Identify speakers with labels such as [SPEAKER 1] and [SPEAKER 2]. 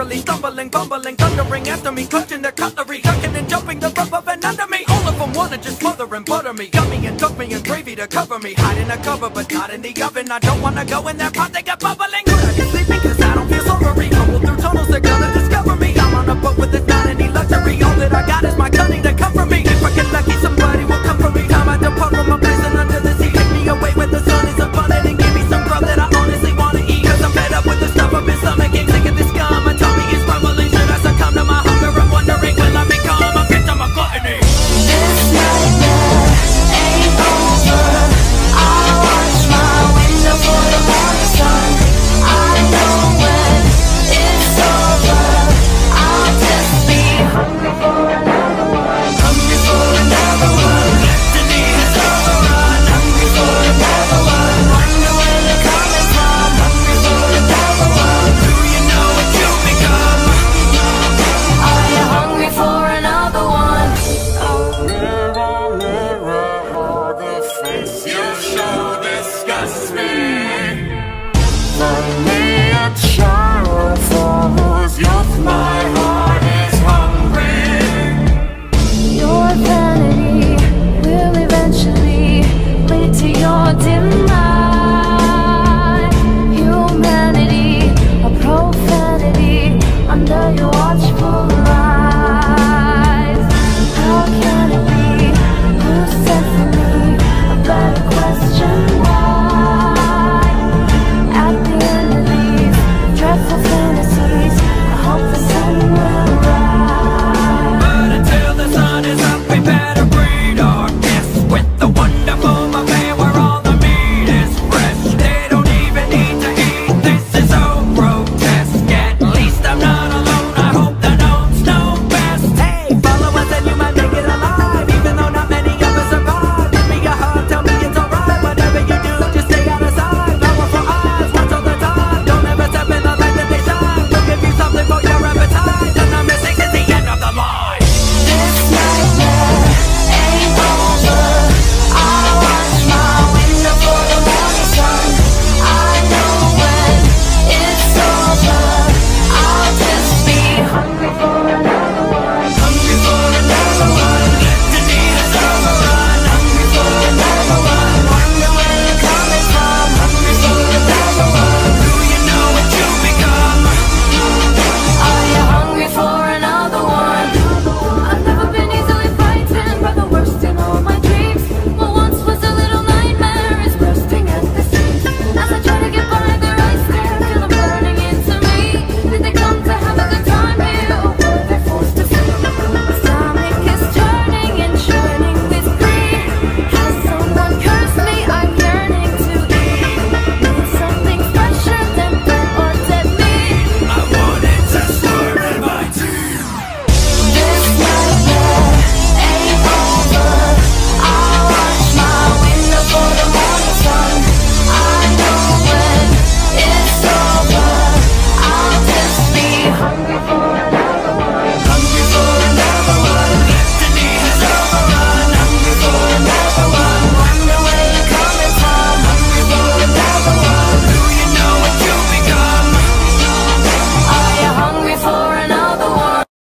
[SPEAKER 1] Stumbling, bumbling, thundering after me, clutching their cutlery, ducking and jumping the up and under me. All of them wanna just smother and butter me, yummy and tuck me in gravy to cover me, hide in a cover but not in the oven. I don't wanna go in that pot, they.